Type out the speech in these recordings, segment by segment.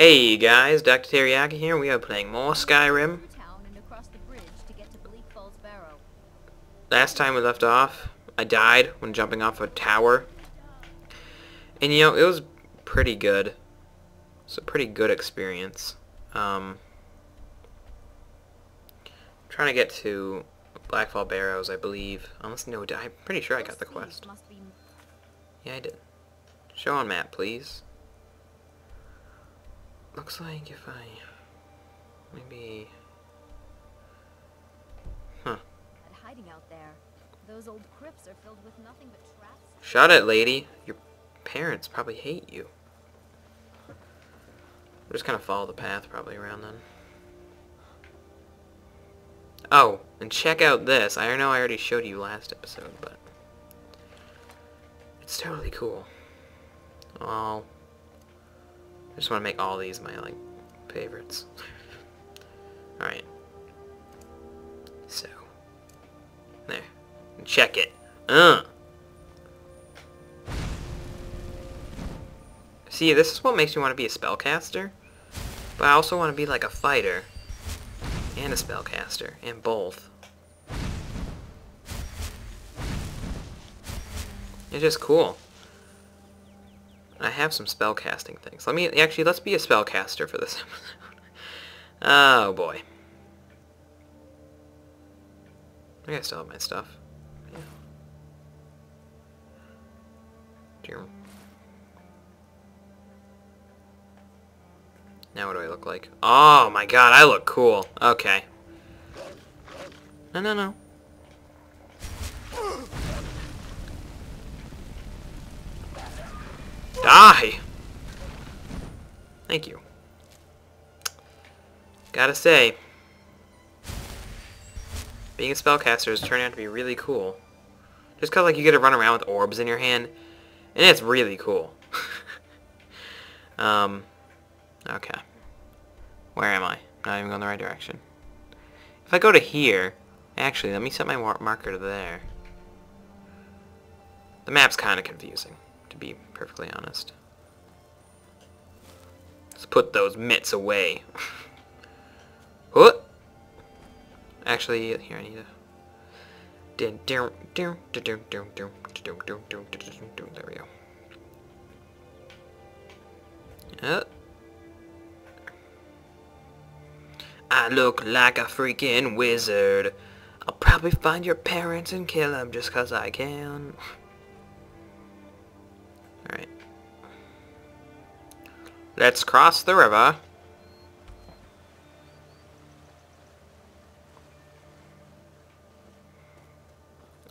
Hey guys, Dr. Teriyaki here. We are playing more Skyrim. town and across the bridge to get to Bleak Falls Barrow. Last time we left off, I died when jumping off a tower. And you know, it was pretty good. It's a pretty good experience. Um, trying to get to Blackfall Barrows, I believe. Unless, no, I'm pretty sure I got the quest. Yeah, I did. Show on map, please. Looks like if I... Maybe... Huh. at hiding out there. Those old crypts are filled with nothing but traps. Shut it, lady. Your parents probably hate you. We're just kind of follow the path probably around then. Oh, and check out this. I know I already showed you last episode, but... It's totally cool. Well... Just want to make all these my, like, favorites. Alright. So. There. Check it. Uh. See, this is what makes me want to be a spellcaster. But I also want to be like a fighter. And a spellcaster. And both. It's just cool. I have some spellcasting things. Let me, actually, let's be a spellcaster for this episode. oh, boy. I I still have my stuff. Yeah. Now what do I look like? Oh my god, I look cool. Okay. No, no, no. Die! Thank you. Gotta say, being a spellcaster has turned out to be really cool. Just cause like you get to run around with orbs in your hand, and it's really cool. um, okay. Where am I? Not even going the right direction. If I go to here, actually, let me set my marker to there. The map's kind of confusing, to be perfectly honest. Let's put those mitts away. what? Actually, here I need to. There we go. Uh. I look like a freaking wizard. I'll probably find your parents and kill them just 'cause I can. Let's cross the river.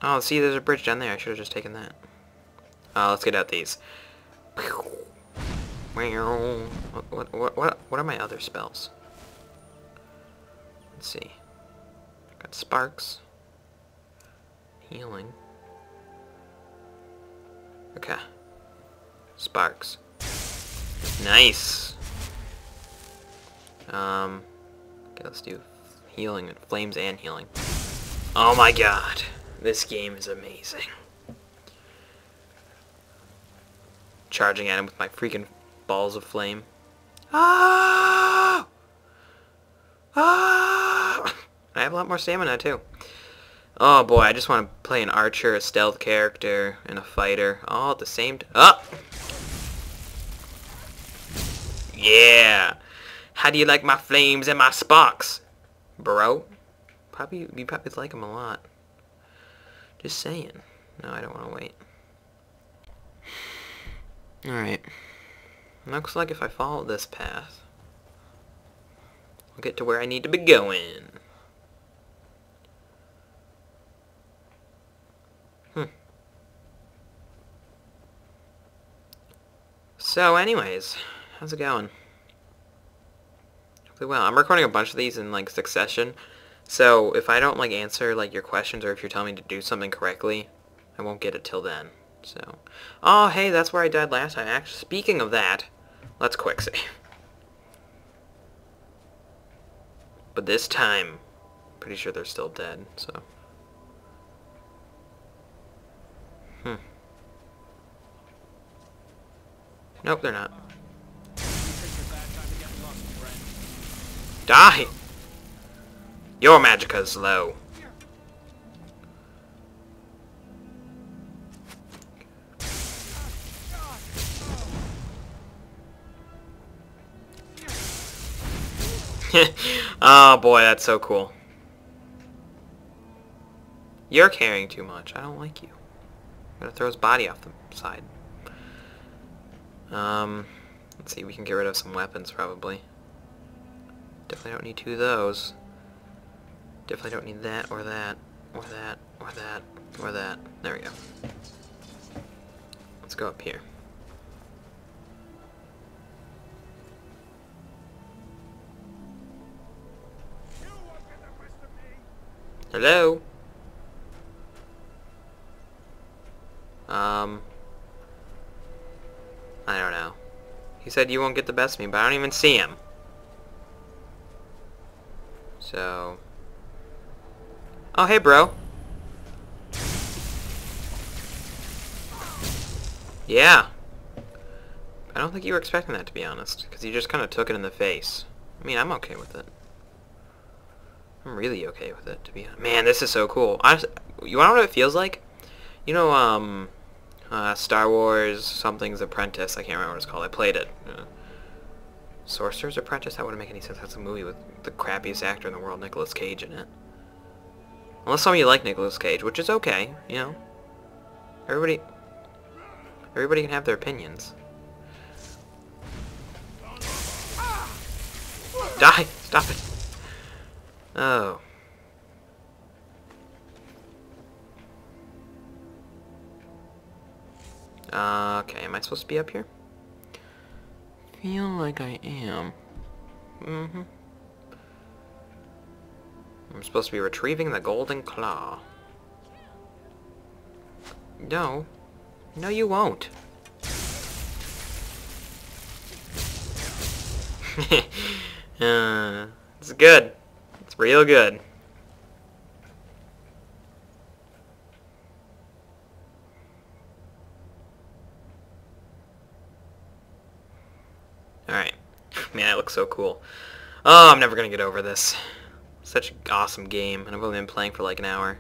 Oh, see, there's a bridge down there. I should have just taken that. Uh, let's get out these. What, what, what, what are my other spells? Let's see. Got sparks. Healing. Okay. Sparks. Nice. Um, okay, let's do healing and flames and healing. Oh my god. This game is amazing. Charging at him with my freaking balls of flame. Ah! Ah! I have a lot more stamina too. Oh boy, I just want to play an archer, a stealth character, and a fighter all at the same time. Oh! Yeah! How do you like my flames and my sparks? Bro? Probably, you probably like them a lot. Just saying. No, I don't want to wait. Alright. Looks like if I follow this path, I'll get to where I need to be going. Hmm. So anyways, how's it going? Hopefully well. I'm recording a bunch of these in like succession. So if I don't like answer like your questions or if you're telling me to do something correctly, I won't get it till then. So, oh hey, that's where I died last time. Actually, speaking of that, let's quick save. But this time, pretty sure they're still dead. So, hmm. Nope, they're not. Die! Your magicka's low. oh boy, that's so cool. You're carrying too much. I don't like you. I'm gonna throw his body off the side. Um, let's see, we can get rid of some weapons probably. Definitely don't need two of those. Definitely don't need that or that or that or that or that. There we go. Let's go up here. Hello? Um... I don't know. He said you won't get the best of me, but I don't even see him. So... Oh, hey, bro. Yeah. I don't think you were expecting that, to be honest, because you just kind of took it in the face. I mean, I'm okay with it. I'm really okay with it, to be honest. Man, this is so cool. I, you want to know what it feels like? You know, um, uh, Star Wars something's Apprentice. I can't remember what it's called. I played it. Uh, Sorcerer's Apprentice? That wouldn't make any sense. That's a movie with the crappiest actor in the world, Nicolas Cage, in it. Unless some of you like Nicolas Cage, which is okay, you know. Everybody... Everybody can have their opinions. Die! Stop it! Oh. Uh, okay, am I supposed to be up here? Feel like I am. Mm-hmm. I'm supposed to be retrieving the golden claw. No. No, you won't. uh, it's good. It's real good. Alright. Man, it looks so cool. Oh, I'm never gonna get over this. Such an awesome game, and I've only been playing for like an hour.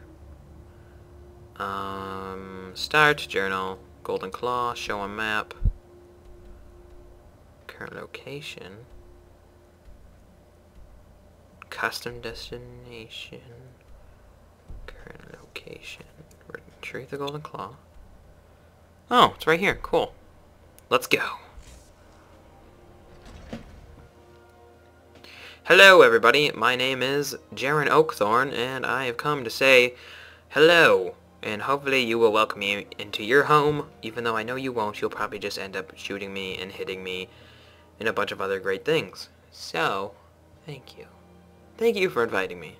Um, start, journal, golden claw, show on map, current location, custom destination, current location, retrieve the golden claw. Oh, it's right here, cool. Let's go. Hello everybody, my name is Jaren Oakthorn, and I have come to say hello, and hopefully you will welcome me into your home, even though I know you won't, you'll probably just end up shooting me and hitting me and a bunch of other great things. So, thank you. Thank you for inviting me.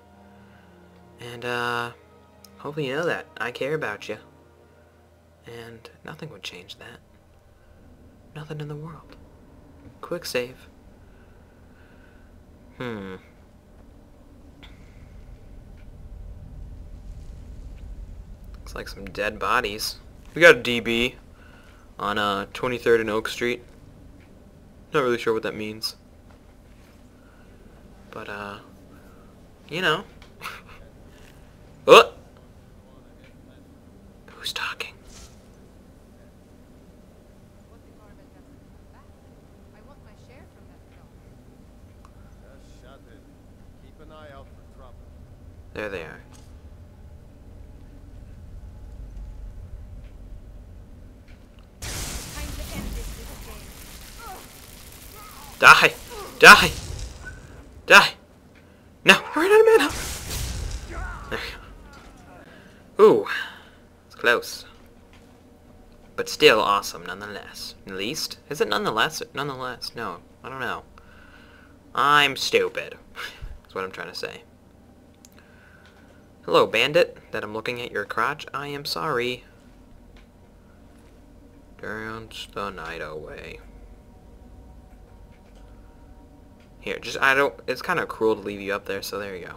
And, uh, hopefully you know that. I care about you. And nothing would change that. Nothing in the world. Quick save. Hmm. Looks like some dead bodies. We got a DB on uh, 23rd and Oak Street. Not really sure what that means. But, uh, you know. oh! Who's talking? I want my share from that film. Just shut it. Keep an eye out for trouble. There they are. Time to end this little game. Die! Die! Die! No! I ran out of mana! There we go. Ooh. It's close. But still awesome nonetheless. At least? Is it nonetheless? Nonetheless? No. I don't know. I'm stupid. That's what I'm trying to say. Hello, bandit. That I'm looking at your crotch. I am sorry. Dance the night away. Here, just, I don't, it's kind of cruel to leave you up there, so there you go.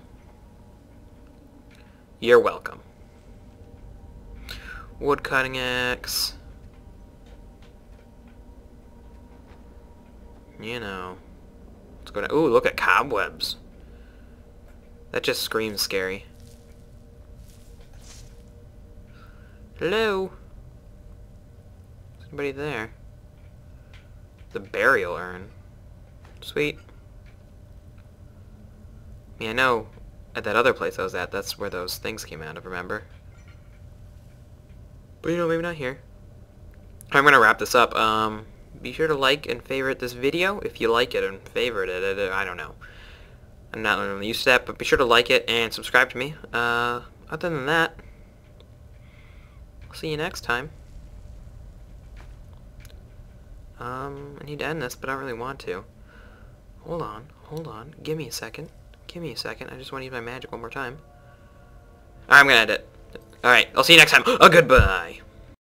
You're welcome. Wood cutting axe. You know. Let's go down. Ooh, look at cobwebs. That just screams scary. Hello? Is anybody there? The burial urn. Sweet. I know at that other place I was at, that's where those things came out of, remember? But you know, maybe not here. I'm gonna wrap this up. Um, be sure to like and favorite this video if you like it and favorite it. I don't know. I'm not used to that, but be sure to like it and subscribe to me. Uh, other than that, I'll see you next time. Um, I need to end this, but I don't really want to. Hold on, hold on. Give me a second. Give me a second. I just want to use my magic one more time. Alright, I'm gonna end it. Alright, I'll see you next time. A goodbye.